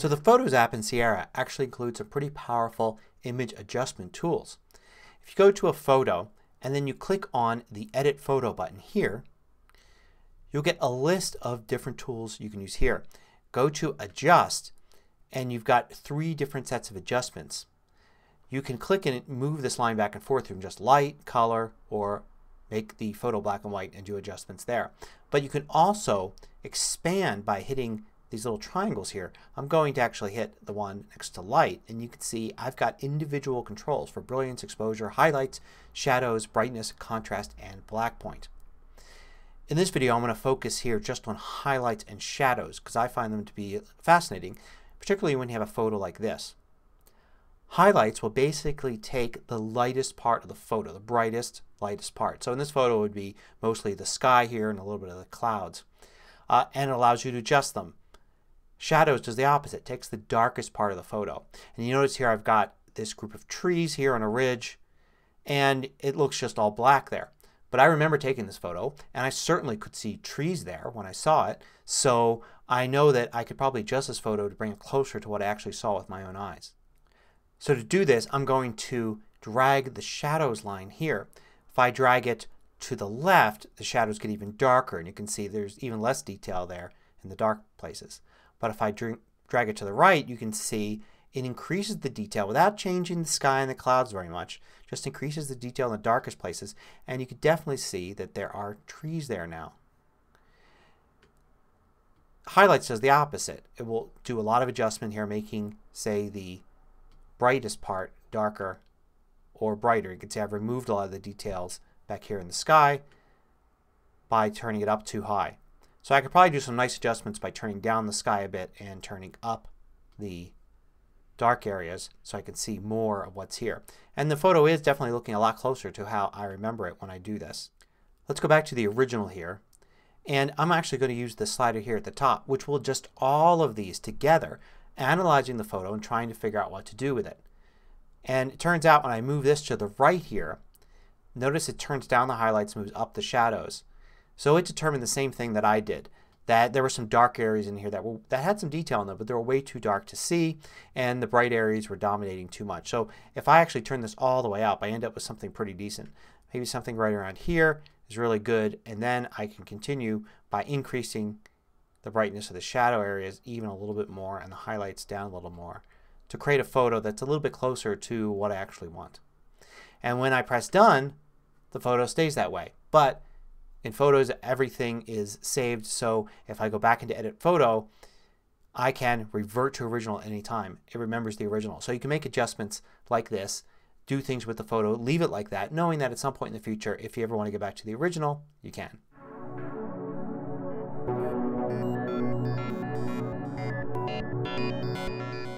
So the Photos app in Sierra actually includes some pretty powerful image adjustment tools. If you go to a photo and then you click on the Edit Photo button here, you'll get a list of different tools you can use here. Go to Adjust and you've got three different sets of adjustments. You can click and move this line back and forth from just light, color, or make the photo black and white and do adjustments there. But you can also expand by hitting these little triangles here. I'm going to actually hit the one next to light and you can see I've got individual controls for brilliance, exposure, highlights, shadows, brightness, contrast, and black point. In this video I'm going to focus here just on highlights and shadows because I find them to be fascinating particularly when you have a photo like this. Highlights will basically take the lightest part of the photo, the brightest, lightest part. So in this photo it would be mostly the sky here and a little bit of the clouds. Uh, and it allows you to adjust them. Shadows does the opposite. It takes the darkest part of the photo. And you notice here I've got this group of trees here on a ridge and it looks just all black there. But I remember taking this photo and I certainly could see trees there when I saw it. So I know that I could probably adjust this photo to bring it closer to what I actually saw with my own eyes. So to do this I'm going to drag the shadows line here. If I drag it to the left the shadows get even darker and you can see there's even less detail there in the dark places. But if I drag it to the right you can see it increases the detail without changing the sky and the clouds very much. Just increases the detail in the darkest places and you can definitely see that there are trees there now. Highlights does the opposite. It will do a lot of adjustment here making say the brightest part darker or brighter. You can see I've removed a lot of the details back here in the sky by turning it up too high. So I could probably do some nice adjustments by turning down the sky a bit and turning up the dark areas so I can see more of what's here. And the photo is definitely looking a lot closer to how I remember it when I do this. Let's go back to the original here. And I'm actually going to use the slider here at the top which will adjust all of these together analyzing the photo and trying to figure out what to do with it. And it turns out when I move this to the right here notice it turns down the highlights moves up the shadows. So it determined the same thing that I did. That there were some dark areas in here that, were, that had some detail in them but they were way too dark to see and the bright areas were dominating too much. So if I actually turn this all the way up I end up with something pretty decent. Maybe something right around here is really good and then I can continue by increasing the brightness of the shadow areas even a little bit more and the highlights down a little more to create a photo that's a little bit closer to what I actually want. And when I press done the photo stays that way. But in Photos everything is saved so if I go back into Edit Photo I can revert to original anytime. It remembers the original. So you can make adjustments like this, do things with the photo, leave it like that, knowing that at some point in the future if you ever want to get back to the original you can. Thank you.